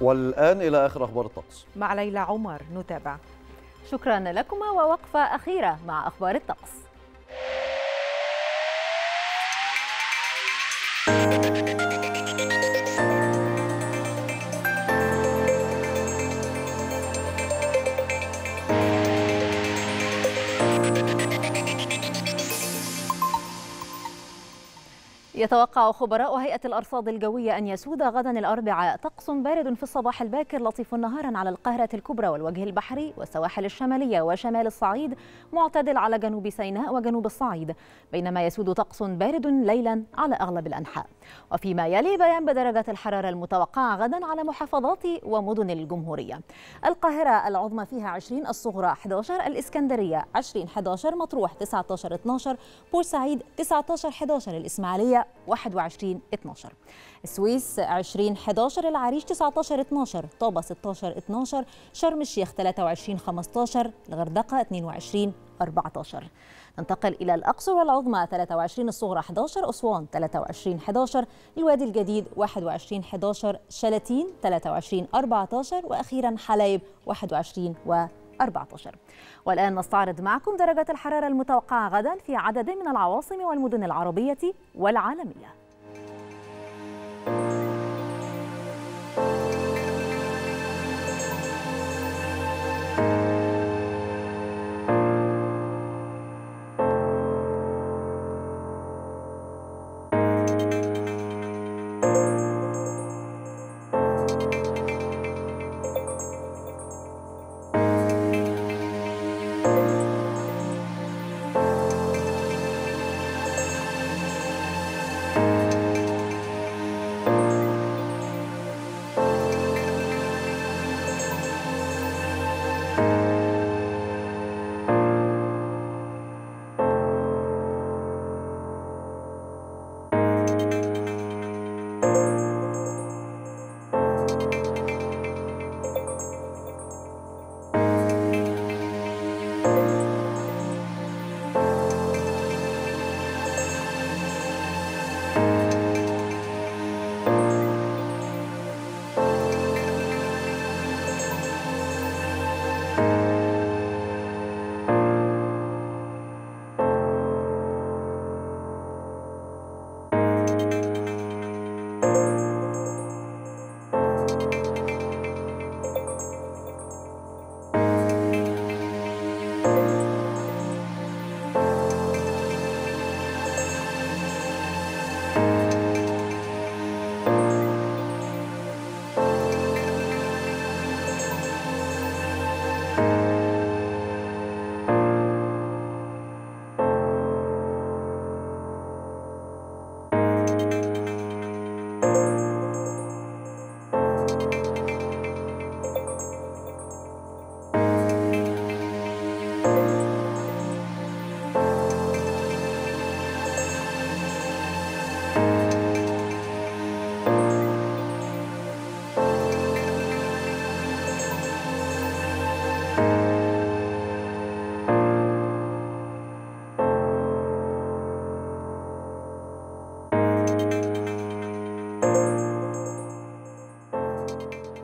والآن إلى آخر أخبار الطقس. مع ليلى عمر نتابع. شكرا لكما ووقفة أخيرة مع أخبار الطقس. يتوقع خبراء هيئة الأرصاد الجوية أن يسود غدا الأربعاء طقس بارد في الصباح الباكر لطيف نهارا على القاهرة الكبرى والوجه البحري والسواحل الشمالية وشمال الصعيد معتدل على جنوب سيناء وجنوب الصعيد بينما يسود طقس بارد ليلا على أغلب الأنحاء. وفيما يلي بيان بدرجات الحرارة المتوقعة غدا على محافظات ومدن الجمهورية. القاهرة العظمى فيها 20 الصغرى 11 الإسكندرية 20 11 مطروح 19 12 بورسعيد 19 11 الإسماعيلية 21 12 السويس 20 11 العريش 19 12 طابة 16 12 شرم الشيخ 23 15 الغردقة 22 14 ننتقل إلى الأقصر والعظمى 23 الصغرى 11 أسوان 23 11 الوادي الجديد 21 11 شلاتين 23 14 وأخيرا حلايب 21 و 14 والآن نستعرض معكم درجات الحرارة المتوقعة غدا في عدد من العواصم والمدن العربية والعالمية.